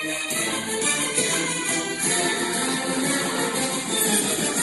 Música